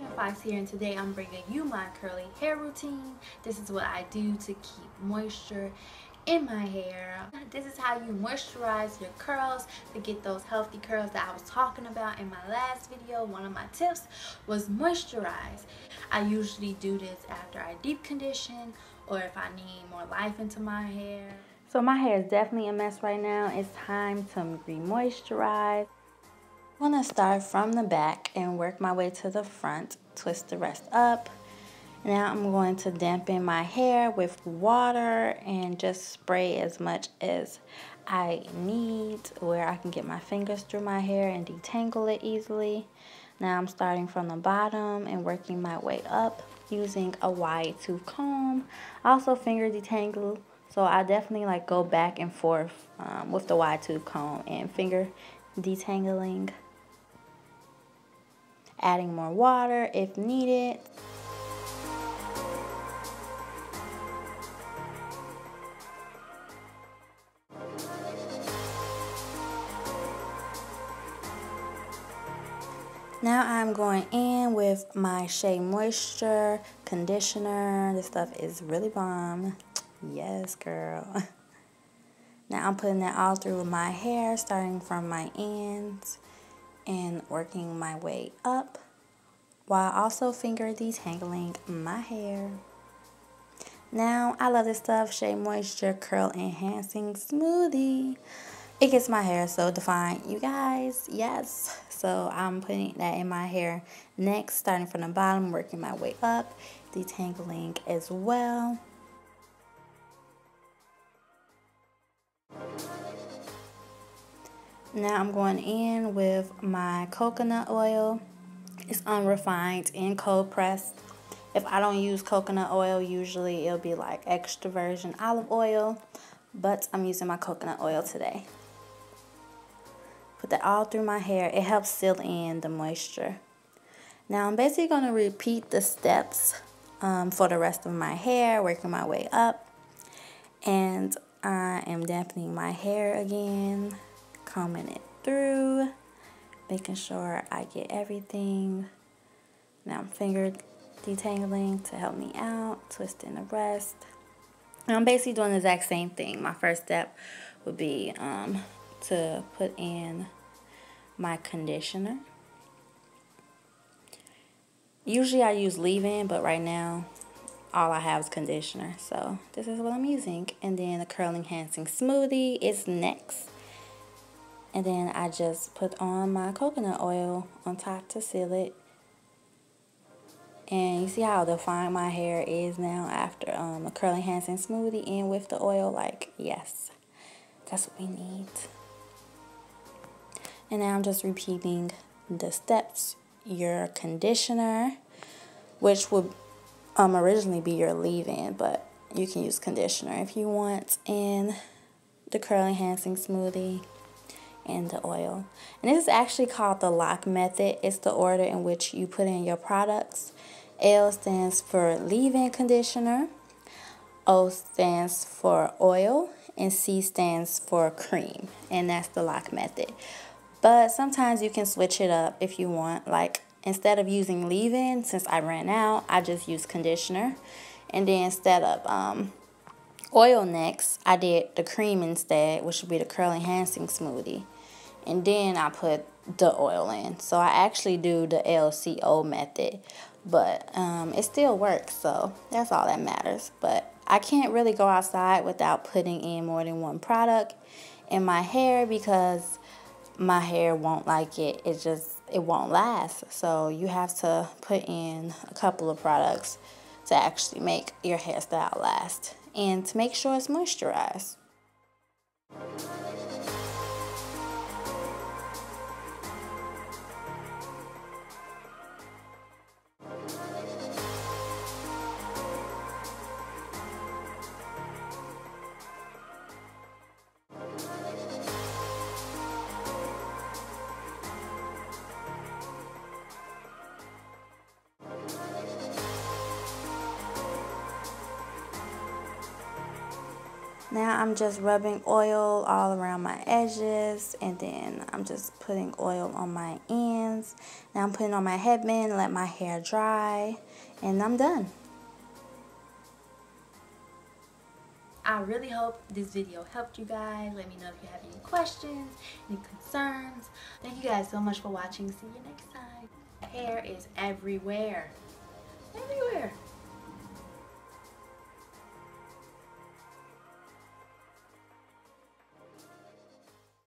Persian Fox here and today I'm bringing you my curly hair routine. This is what I do to keep moisture in my hair. This is how you moisturize your curls to get those healthy curls that I was talking about in my last video. One of my tips was moisturize. I usually do this after I deep condition or if I need more life into my hair. So my hair is definitely a mess right now. It's time to re-moisturize. I'm going to start from the back and work my way to the front, twist the rest up. Now I'm going to dampen my hair with water and just spray as much as I need where I can get my fingers through my hair and detangle it easily. Now I'm starting from the bottom and working my way up using a wide tooth comb. Also finger detangle, so I definitely like go back and forth um, with the wide tooth comb and finger detangling adding more water if needed. Now I'm going in with my Shea Moisture conditioner. This stuff is really bomb. Yes, girl. Now I'm putting that all through my hair, starting from my ends and working my way up while also finger detangling my hair. Now, I love this stuff, Shea Moisture Curl Enhancing Smoothie. It gets my hair so defined, you guys, yes. So I'm putting that in my hair next, starting from the bottom, working my way up, detangling as well. Now I'm going in with my coconut oil. It's unrefined and cold pressed. If I don't use coconut oil, usually it'll be like extra virgin olive oil, but I'm using my coconut oil today. Put that all through my hair. It helps seal in the moisture. Now I'm basically going to repeat the steps um, for the rest of my hair, working my way up. And I am dampening my hair again combing it through, making sure I get everything. Now I'm finger detangling to help me out, twisting the rest. And I'm basically doing the exact same thing. My first step would be um, to put in my conditioner. Usually I use leave-in, but right now all I have is conditioner. So this is what I'm using. And then the curl enhancing smoothie is next. And then I just put on my coconut oil on top to seal it. And you see how defined my hair is now after um, a curl enhancing smoothie and with the oil. Like, yes, that's what we need. And now I'm just repeating the steps. Your conditioner, which would um, originally be your leave-in, but you can use conditioner if you want. And the curl enhancing smoothie and the oil. And this is actually called the LOC method. It's the order in which you put in your products. L stands for leave-in conditioner. O stands for oil. And C stands for cream. And that's the LOC method. But sometimes you can switch it up if you want. Like instead of using leave-in, since I ran out, I just use conditioner. And then instead of um, oil next, I did the cream instead, which would be the curl enhancing smoothie and then I put the oil in. So I actually do the LCO method, but um, it still works, so that's all that matters. But I can't really go outside without putting in more than one product in my hair because my hair won't like it. It just, it won't last. So you have to put in a couple of products to actually make your hairstyle last and to make sure it's moisturized. Now I'm just rubbing oil all around my edges and then I'm just putting oil on my ends. Now I'm putting on my headband, let my hair dry, and I'm done. I really hope this video helped you guys. Let me know if you have any questions, any concerns. Thank you guys so much for watching. See you next time. Hair is everywhere. Everywhere.